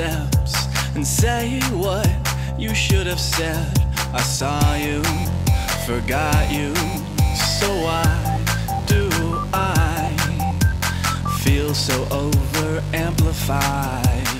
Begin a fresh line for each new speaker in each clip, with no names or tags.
steps and say what you should have said. I saw you, forgot you, so why do I feel so over amplified?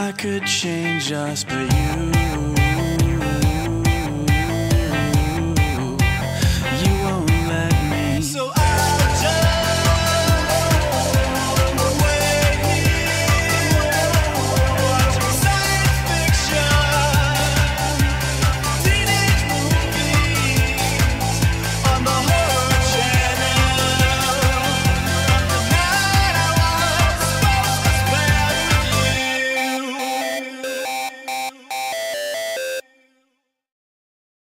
I could change us, but you.